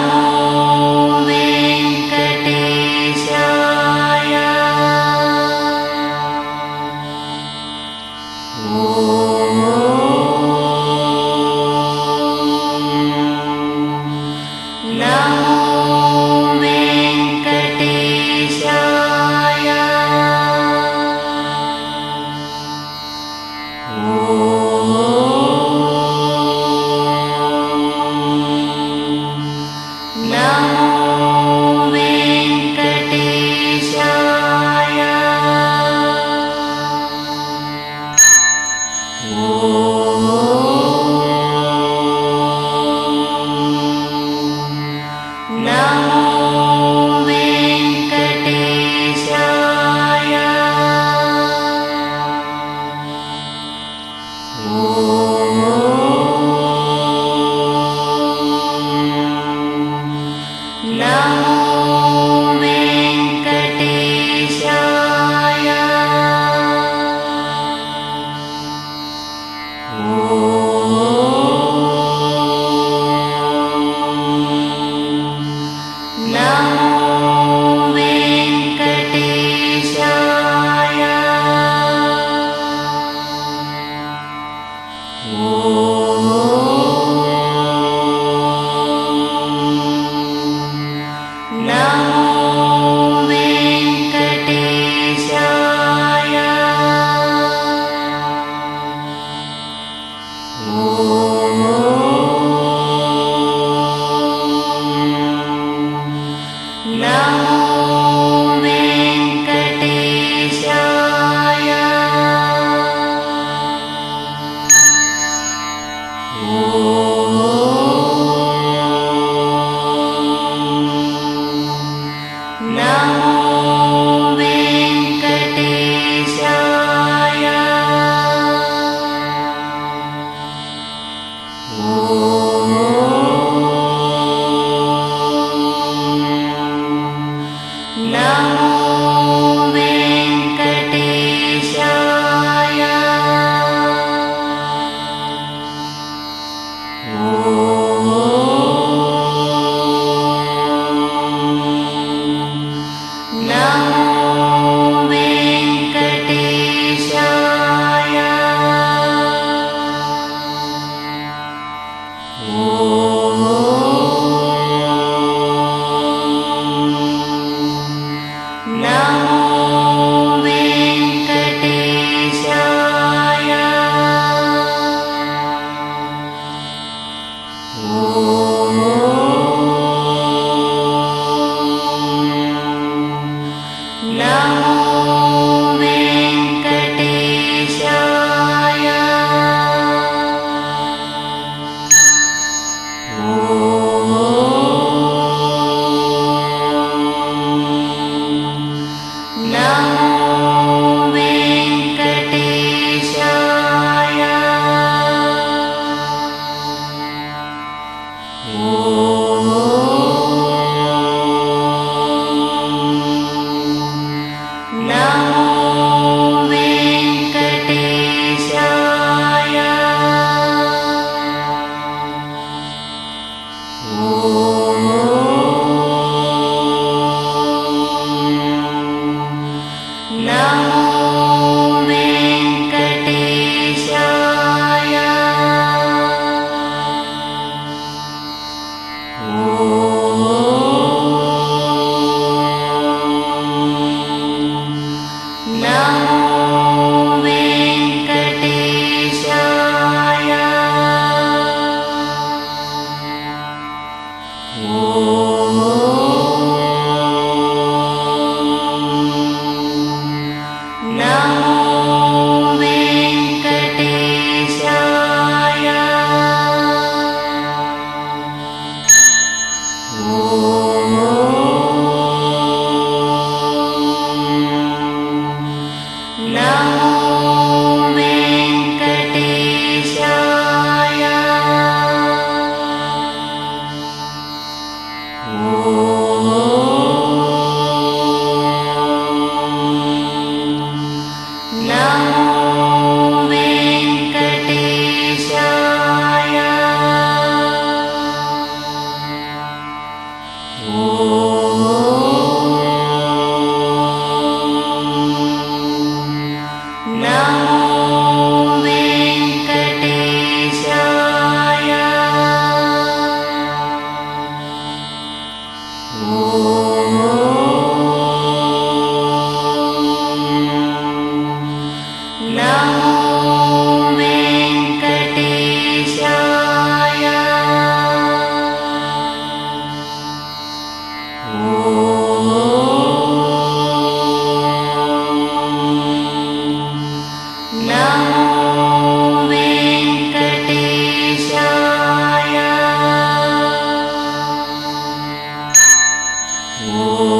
now. Oh.